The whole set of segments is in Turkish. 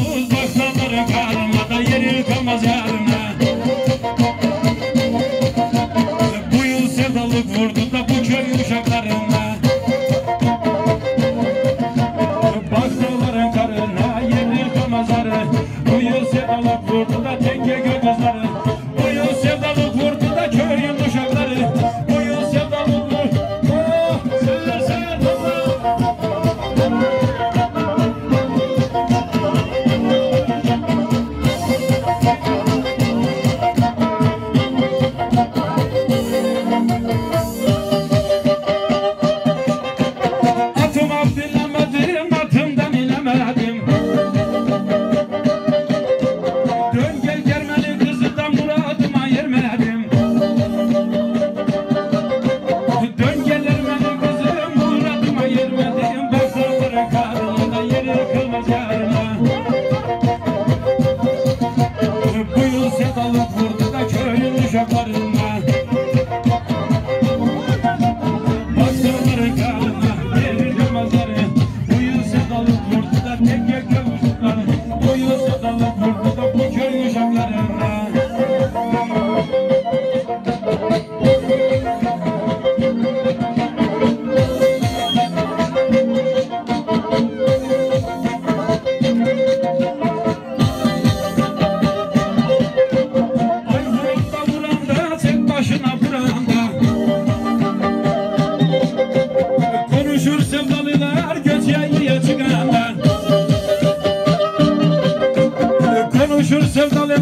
uzaklanır karma da yeri kalmaz yarına. Bu yıl sevdalık vurdu da bu köy yumuşaklarına Baktıların karına yeri kalmaz arı Bu yıl sevdalık vurdu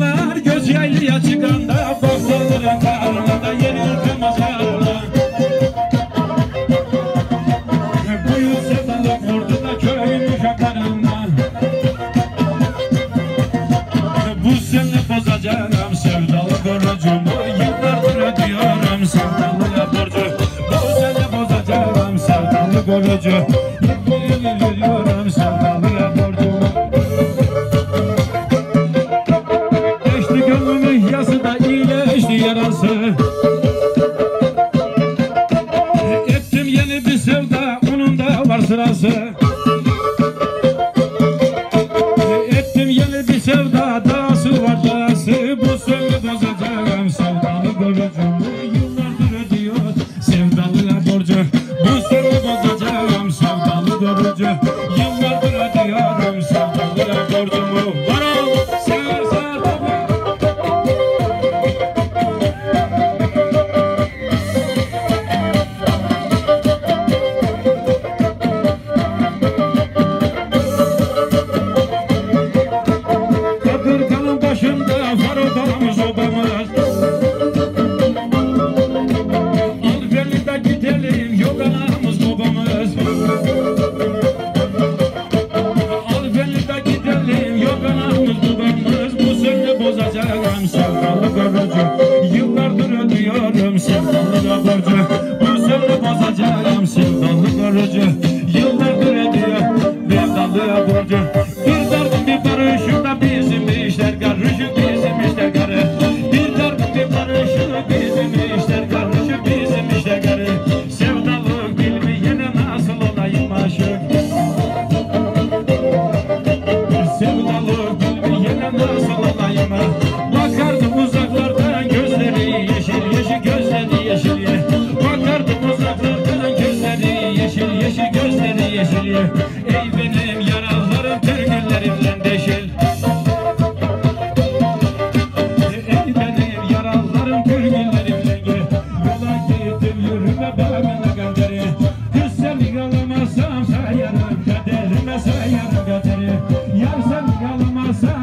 Dağlar göz yaylaya çıkanda Bozduran bağırmada yeni ırkın mazarına Buyur sevdalı vurdu da köy müşaklarına Bu seni bozacağım sevdalı korucumu Yıllardır ödüyorum. Sevdalıya borcu Bu seni bozacağım sevdalı korucu. Sevda onun da var sırası Başında var odamız odamız Al beni de gidelim yok anamız babamız Al beni de gidelim yok anamız babamız Bu sene bozacağım sevdalı görücü Yıllardır ödüyorum sevdalı borcu. Bu sene bozacağım sevdalı görücü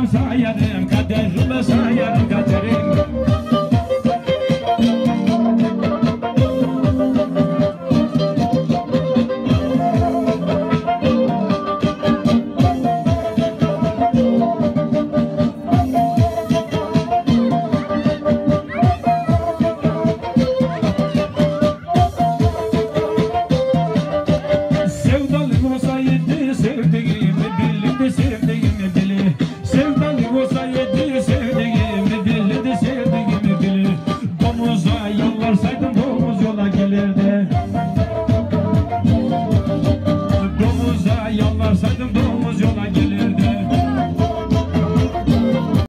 مسايد مكدش بس